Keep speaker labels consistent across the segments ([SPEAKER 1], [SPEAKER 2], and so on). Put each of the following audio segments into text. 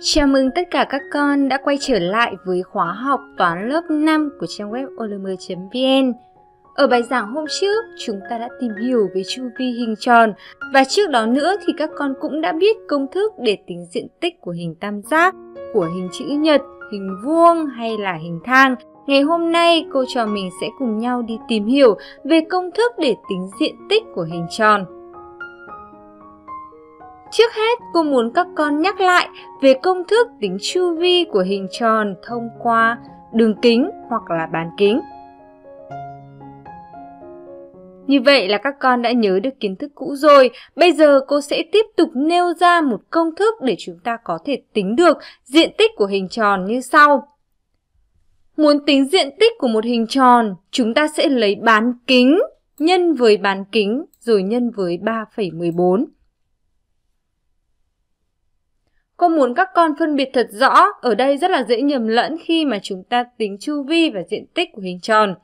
[SPEAKER 1] Chào mừng tất cả các con đã quay trở lại với khóa học toán lớp 5 của trang web olm.vn. Ở bài giảng hôm trước, chúng ta đã tìm hiểu về chu vi hình tròn và trước đó nữa thì các con cũng đã biết công thức để tính diện tích của hình tam giác, của hình chữ nhật, hình vuông hay là hình thang. Ngày hôm nay, cô trò mình sẽ cùng nhau đi tìm hiểu về công thức để tính diện tích của hình tròn. Trước hết, cô muốn các con nhắc lại về công thức tính chu vi của hình tròn thông qua đường kính hoặc là bán kính. Như vậy là các con đã nhớ được kiến thức cũ rồi. Bây giờ cô sẽ tiếp tục nêu ra một công thức để chúng ta có thể tính được diện tích của hình tròn như sau. Muốn tính diện tích của một hình tròn, chúng ta sẽ lấy bán kính nhân với bán kính rồi nhân với 3,14. Cô muốn các con phân biệt thật rõ, ở đây rất là dễ nhầm lẫn khi mà chúng ta tính chu vi và diện tích của hình tròn.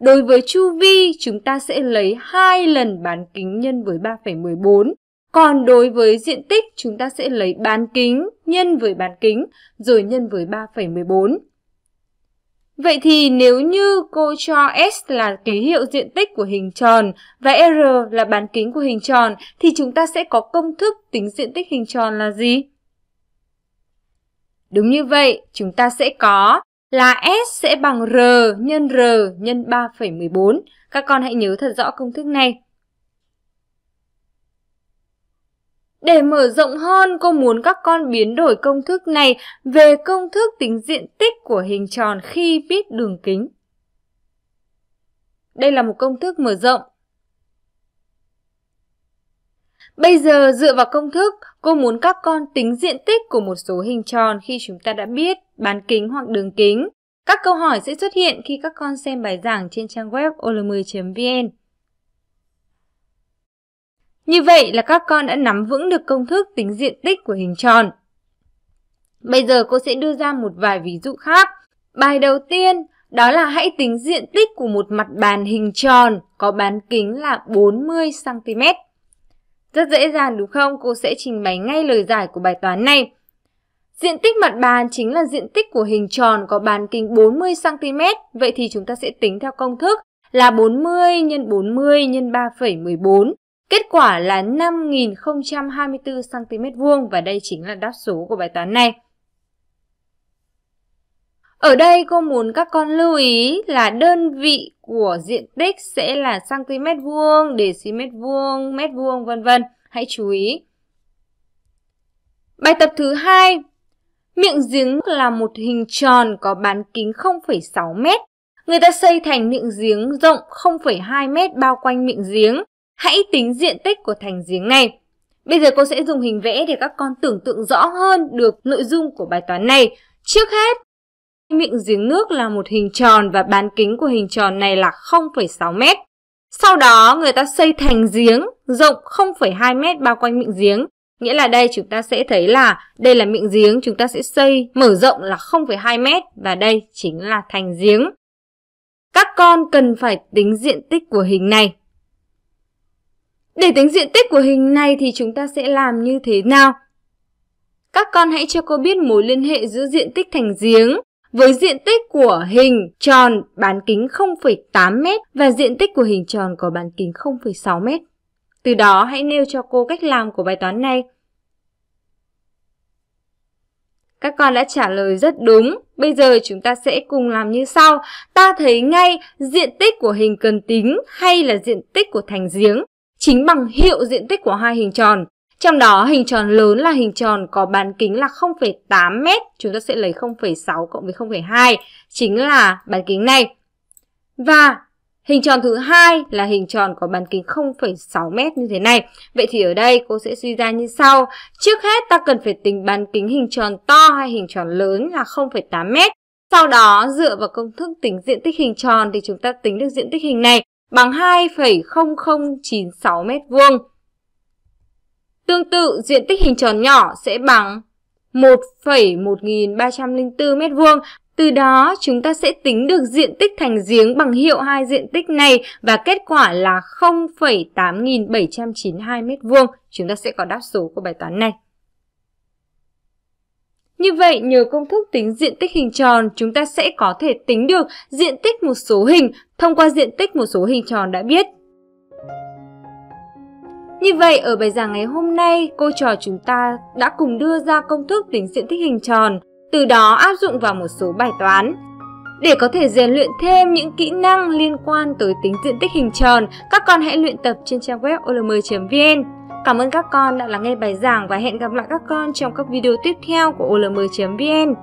[SPEAKER 1] Đối với chu vi, chúng ta sẽ lấy 2 lần bán kính nhân với 3,14. Còn đối với diện tích, chúng ta sẽ lấy bán kính nhân với bán kính rồi nhân với 3,14. Vậy thì nếu như cô cho S là ký hiệu diện tích của hình tròn và R là bán kính của hình tròn thì chúng ta sẽ có công thức tính diện tích hình tròn là gì? Đúng như vậy, chúng ta sẽ có là S sẽ bằng R nhân R nhân 3,14. Các con hãy nhớ thật rõ công thức này. Để mở rộng hơn, cô muốn các con biến đổi công thức này về công thức tính diện tích của hình tròn khi biết đường kính. Đây là một công thức mở rộng. Bây giờ dựa vào công thức, cô muốn các con tính diện tích của một số hình tròn khi chúng ta đã biết bán kính hoặc đường kính. Các câu hỏi sẽ xuất hiện khi các con xem bài giảng trên trang web olm.vn. Như vậy là các con đã nắm vững được công thức tính diện tích của hình tròn. Bây giờ cô sẽ đưa ra một vài ví dụ khác. Bài đầu tiên đó là hãy tính diện tích của một mặt bàn hình tròn có bán kính là 40 cm. Rất dễ dàng đúng không? Cô sẽ trình bày ngay lời giải của bài toán này. Diện tích mặt bàn chính là diện tích của hình tròn có bán kính 40cm. Vậy thì chúng ta sẽ tính theo công thức là 40 x 40 x 3,14. Kết quả là 5024cm vuông và đây chính là đáp số của bài toán này. Ở đây cô muốn các con lưu ý là đơn vị của diện tích sẽ là cm vuông, dm vuông, mét vuông vân vân. Hãy chú ý. Bài tập thứ hai, miệng giếng là một hình tròn có bán kính 0,6 m. Người ta xây thành miệng giếng rộng 0,2 m bao quanh miệng giếng. Hãy tính diện tích của thành giếng này. Bây giờ cô sẽ dùng hình vẽ để các con tưởng tượng rõ hơn được nội dung của bài toán này. Trước hết, Miệng giếng nước là một hình tròn và bán kính của hình tròn này là 0,6 mét. Sau đó người ta xây thành giếng rộng 0,2 mét bao quanh miệng giếng. Nghĩa là đây chúng ta sẽ thấy là đây là miệng giếng chúng ta sẽ xây mở rộng là 0,2 mét và đây chính là thành giếng. Các con cần phải tính diện tích của hình này. Để tính diện tích của hình này thì chúng ta sẽ làm như thế nào? Các con hãy cho cô biết mối liên hệ giữa diện tích thành giếng với diện tích của hình tròn bán kính 0,8 m và diện tích của hình tròn có bán kính 0,6 m. Từ đó hãy nêu cho cô cách làm của bài toán này. Các con đã trả lời rất đúng. Bây giờ chúng ta sẽ cùng làm như sau. Ta thấy ngay diện tích của hình cần tính hay là diện tích của thành giếng chính bằng hiệu diện tích của hai hình tròn. Trong đó hình tròn lớn là hình tròn có bán kính là 0,8 m, chúng ta sẽ lấy 0,6 cộng với 0,2 chính là bán kính này. Và hình tròn thứ hai là hình tròn có bán kính 0,6 m như thế này. Vậy thì ở đây cô sẽ suy ra như sau. Trước hết ta cần phải tính bán kính hình tròn to hay hình tròn lớn là 0,8 m. Sau đó dựa vào công thức tính diện tích hình tròn thì chúng ta tính được diện tích hình này bằng 2,0096 m vuông. Tự, diện tích hình tròn nhỏ sẽ bằng 1,1304 m2. Từ đó, chúng ta sẽ tính được diện tích thành giếng bằng hiệu hai diện tích này và kết quả là 0,8792 m2. Chúng ta sẽ có đáp số của bài toán này. Như vậy, nhờ công thức tính diện tích hình tròn, chúng ta sẽ có thể tính được diện tích một số hình thông qua diện tích một số hình tròn đã biết. Như vậy, ở bài giảng ngày hôm nay, cô trò chúng ta đã cùng đưa ra công thức tính diện tích hình tròn, từ đó áp dụng vào một số bài toán. Để có thể rèn luyện thêm những kỹ năng liên quan tới tính diện tích hình tròn, các con hãy luyện tập trên trang web olm.vn. Cảm ơn các con đã lắng nghe bài giảng và hẹn gặp lại các con trong các video tiếp theo của olm.vn.